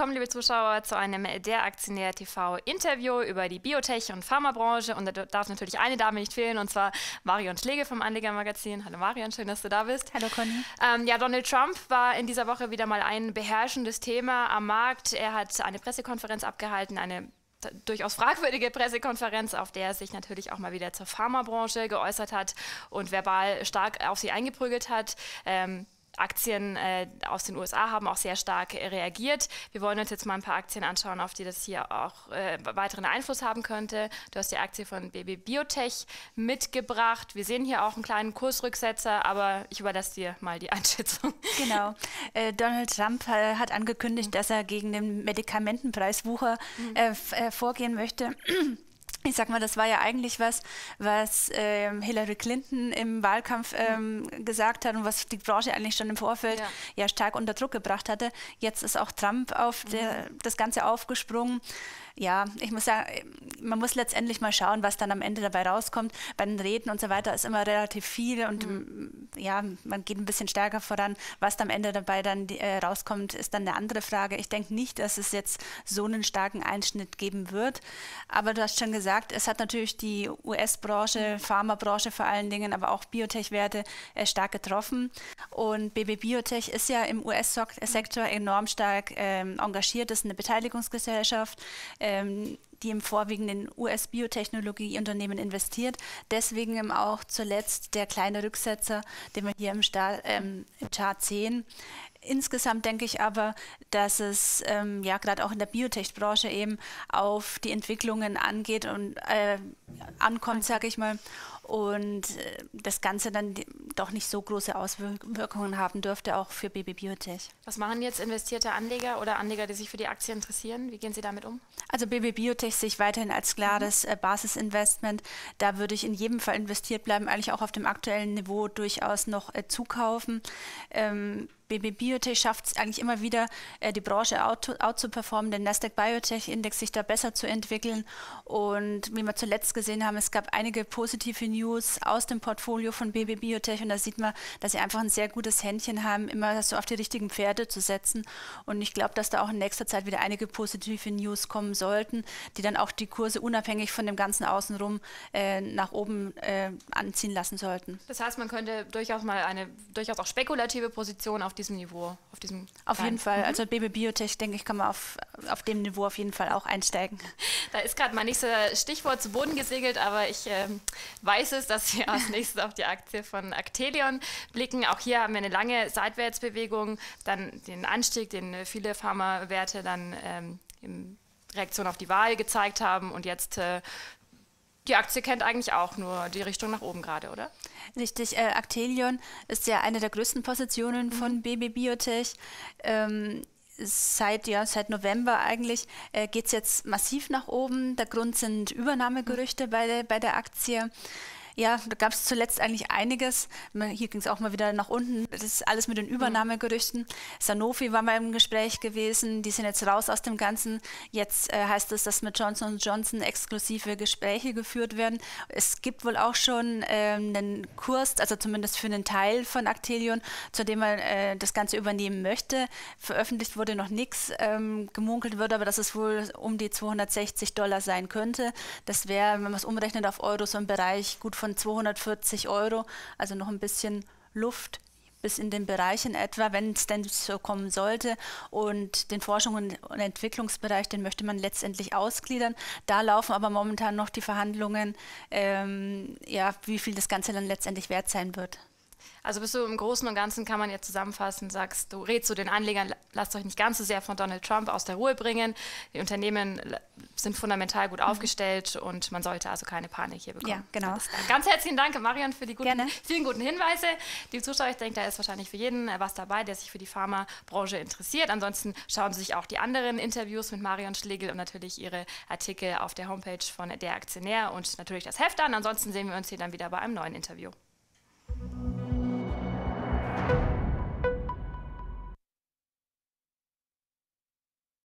willkommen, liebe Zuschauer, zu einem Der Aktionär TV Interview über die Biotech- und Pharmabranche. Und da darf natürlich eine Dame nicht fehlen, und zwar Marion Schlegel vom Anleger Magazin. Hallo Marion, schön, dass du da bist. Hallo Conny. Ähm, ja, Donald Trump war in dieser Woche wieder mal ein beherrschendes Thema am Markt. Er hat eine Pressekonferenz abgehalten, eine durchaus fragwürdige Pressekonferenz, auf der er sich natürlich auch mal wieder zur Pharmabranche geäußert hat und verbal stark auf sie eingeprügelt hat. Ähm, Aktien äh, aus den USA haben auch sehr stark äh, reagiert. Wir wollen uns jetzt mal ein paar Aktien anschauen, auf die das hier auch äh, weiteren Einfluss haben könnte. Du hast die Aktie von BB Biotech mitgebracht. Wir sehen hier auch einen kleinen Kursrücksetzer, aber ich überlasse dir mal die Einschätzung. Genau. Äh, Donald Trump äh, hat angekündigt, mhm. dass er gegen den Medikamentenpreiswucher mhm. Äh, vorgehen möchte ich sag mal, das war ja eigentlich was, was ähm, Hillary Clinton im Wahlkampf ähm, gesagt hat und was die Branche eigentlich schon im Vorfeld ja. ja stark unter Druck gebracht hatte. Jetzt ist auch Trump auf mhm. der, das Ganze aufgesprungen ja, ich muss sagen, man muss letztendlich mal schauen, was dann am Ende dabei rauskommt. Bei den Reden und so weiter ist immer relativ viel und mhm. ja, man geht ein bisschen stärker voran. Was am Ende dabei dann äh, rauskommt, ist dann eine andere Frage. Ich denke nicht, dass es jetzt so einen starken Einschnitt geben wird. Aber du hast schon gesagt, es hat natürlich die US-Branche, Pharmabranche vor allen Dingen, aber auch Biotech-Werte äh, stark getroffen. Und BB Biotech ist ja im US-Sektor enorm stark äh, engagiert, ist eine Beteiligungsgesellschaft ähm, die im vorwiegenden US-Biotechnologieunternehmen investiert. Deswegen auch zuletzt der kleine Rücksetzer, den wir hier im, Star, ähm, im Chart sehen. Insgesamt denke ich aber, dass es ähm, ja gerade auch in der Biotech-Branche eben auf die Entwicklungen angeht und äh, ankommt, sage ich mal, und äh, das Ganze dann doch nicht so große Auswirkungen haben dürfte, auch für BB Biotech. Was machen jetzt investierte Anleger oder Anleger, die sich für die Aktie interessieren? Wie gehen Sie damit um? Also BB Biotech sehe ich weiterhin als klares mhm. äh, Basisinvestment. Da würde ich in jedem Fall investiert bleiben, eigentlich auch auf dem aktuellen Niveau durchaus noch äh, zukaufen. Ähm, BB Biotech schafft es eigentlich immer wieder, äh, die Branche out, out zu performen, den Nasdaq Biotech Index sich da besser zu entwickeln. Und wie wir zuletzt gesehen haben, es gab einige positive News aus dem Portfolio von BB Biotech und da sieht man, dass sie einfach ein sehr gutes Händchen haben, immer so auf die richtigen Pferde zu setzen. Und ich glaube, dass da auch in nächster Zeit wieder einige positive News kommen sollten, die dann auch die Kurse unabhängig von dem ganzen Außenrum äh, nach oben äh, anziehen lassen sollten. Das heißt, man könnte durchaus mal eine durchaus auch spekulative Position auf die diesem Niveau, auf diesem. Auf jeden Fall. Mhm. Also Baby Biotech, denke ich, kann man auf, auf dem Niveau auf jeden Fall auch einsteigen. Da ist gerade mein nächstes Stichwort zu Boden gesegelt, aber ich äh, weiß es, dass wir als nächstes auf die Aktie von Actelion blicken. Auch hier haben wir eine lange Seitwärtsbewegung, dann den Anstieg, den viele Pharmawerte dann ähm, in Reaktion auf die Wahl gezeigt haben und jetzt äh, die Aktie kennt eigentlich auch nur die Richtung nach oben gerade, oder? Richtig. Äh, Actelion ist ja eine der größten Positionen mhm. von BB Biotech. Ähm, seit, ja, seit November eigentlich äh, geht es jetzt massiv nach oben. Der Grund sind Übernahmegerüchte mhm. bei, der, bei der Aktie. Ja, da gab es zuletzt eigentlich einiges. Hier ging es auch mal wieder nach unten. Das ist alles mit den mhm. Übernahmegerüchten. Sanofi war mal im Gespräch gewesen. Die sind jetzt raus aus dem Ganzen. Jetzt äh, heißt es, dass mit Johnson Johnson exklusive Gespräche geführt werden. Es gibt wohl auch schon äh, einen Kurs, also zumindest für einen Teil von Actelion, zu dem man äh, das Ganze übernehmen möchte. Veröffentlicht wurde noch nichts. Ähm, gemunkelt wird aber, dass es wohl um die 260 Dollar sein könnte. Das wäre, wenn man es umrechnet auf Euro, so ein Bereich gut von 240 Euro, also noch ein bisschen Luft bis in den Bereich in etwa, wenn es denn so kommen sollte. Und den Forschung- und Entwicklungsbereich, den möchte man letztendlich ausgliedern. Da laufen aber momentan noch die Verhandlungen, ähm, ja, wie viel das Ganze dann letztendlich wert sein wird. Also bist du im Großen und Ganzen, kann man jetzt zusammenfassen, sagst du, rätst du den Anlegern, lasst euch nicht ganz so sehr von Donald Trump aus der Ruhe bringen. Die Unternehmen sind fundamental gut mhm. aufgestellt und man sollte also keine Panik hier bekommen. Ja, genau. Ganz herzlichen Dank, Marion, für die guten, vielen guten Hinweise. Die Zuschauer, ich denke, da ist wahrscheinlich für jeden äh, was dabei, der sich für die Pharmabranche interessiert. Ansonsten schauen Sie sich auch die anderen Interviews mit Marion Schlegel und natürlich ihre Artikel auf der Homepage von der Aktionär und natürlich das Heft an. Ansonsten sehen wir uns hier dann wieder bei einem neuen Interview.